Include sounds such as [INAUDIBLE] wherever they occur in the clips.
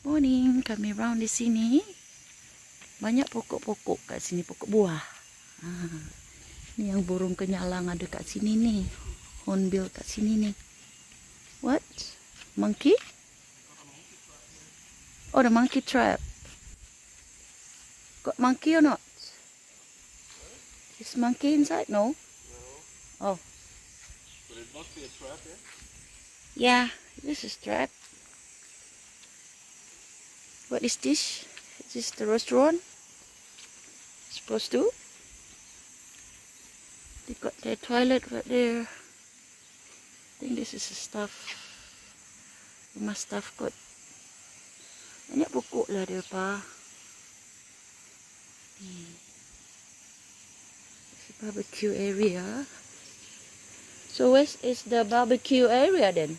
Morning, kami round di sini. Banyak pokok-pokok kat sini, pokok buah. Ha. Ni yang burung kenyalang ada kat sini ni. Hornbill kat sini ni. What? Monkey? Oh, the monkey trap. Got monkey or not? Is monkey inside? No. Oh. But it must be a trap, yeah? Yeah, this is trap. What is this? Is this the restaurant? Supposed to? They got their toilet right there. I think this is the stuff. Rumah staff kot. Banyak pokok lah dia pa. Hmm. It's a barbecue area. So where is the barbecue area then?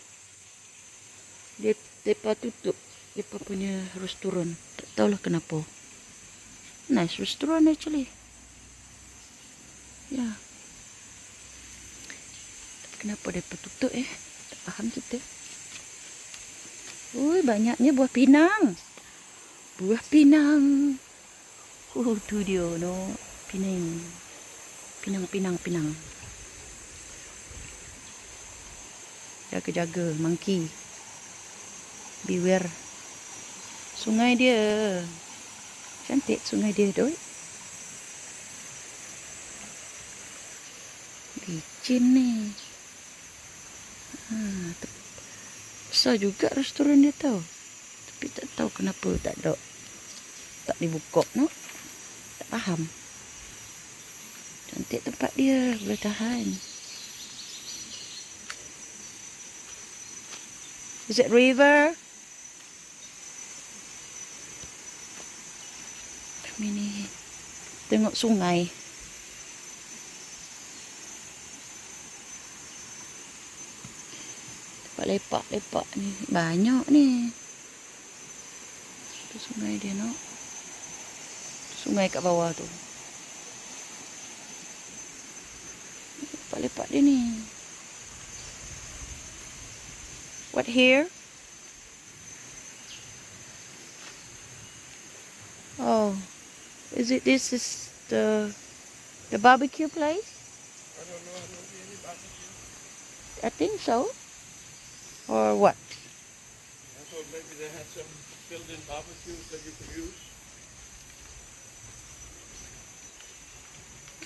Dia depa tutup depa punya restoran. Tak tahulah kenapa. Nice restaurant actually. Ya. Yeah. Kenapa depa tutup eh? Tak faham kita. Ui, banyaknya buah pinang. Buah pinang. Oh, tu dia no. Pinang. Pinang, pinang, pinang. Jaga-jaga, monkey. Beware. Sungai dia. Cantik sungai dia tu. Licin ni. Ha, besar juga restoran dia tau. Tapi tak tahu kenapa tak ada. Tak dibuka no. Tak faham. Cantik tempat dia. Boleh tahan. Is it river? Kami ni tengok sungai. Tempat lepak-lepak ni banyak ni. Tu sungai dia no. Sungai kat bawah tu. Lepak-lepak dia ni. What here? Is it this is the the barbecue place? I don't know, I don't see any barbecue. I think so. Or what? I thought maybe they had some built-in barbecues that you could use.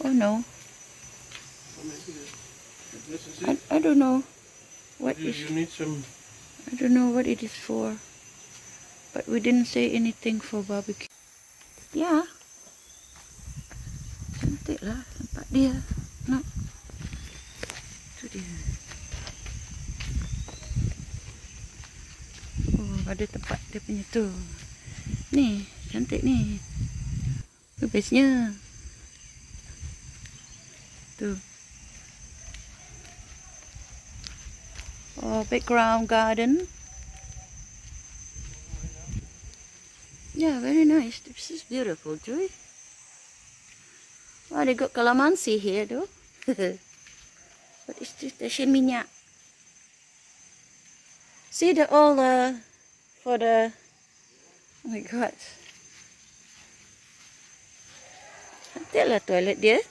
Oh no. Or maybe this, this is I. I don't know. What You, is you need some I don't know what it is for. But we didn't say anything for barbecue. Yeah. Lah tempat dia. No. Tu dia. Oh, ada tempat dia punya tu. Ni, cantik ni. Tu bestnya. Tu. Oh, background garden. Yeah, very nice. This is beautiful, Joy. Oh, they got calamansi here, though. [LAUGHS] what is this? Station minyak. See the all uh, for the. Oh my God. Cantik lah toilet dia.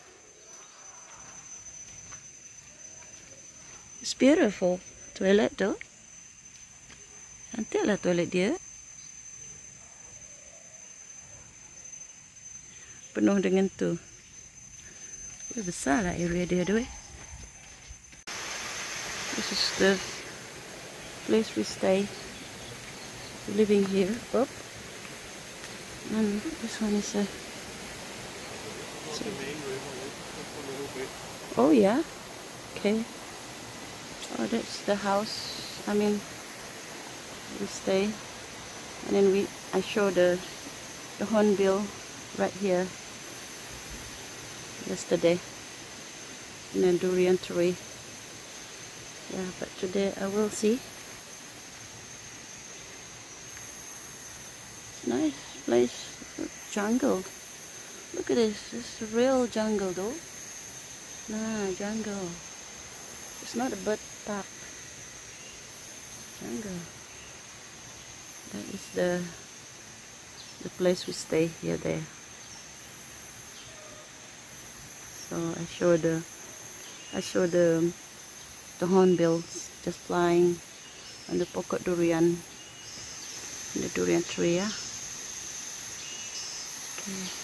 It's beautiful toilet tu. Cantik lah toilet dia. Penuh dengan tu. Besar lah area dia tu eh. This is the place we stay. Living here. Up. And this one is a... on the main river, just a. Oh yeah. Okay. Oh, that's the house. I mean, we stay, and then we. I show the the hornbill right here. Yesterday, and then durian tree. Yeah, but today uh, I will see. Nice place, jungle. Look at this. This is real jungle, though. Nah, jungle. It's not a bird park. Jungle. That is the the place we stay here there. So I show the I show the the hornbills just flying on the pokok durian the durian tree yeah. Okay.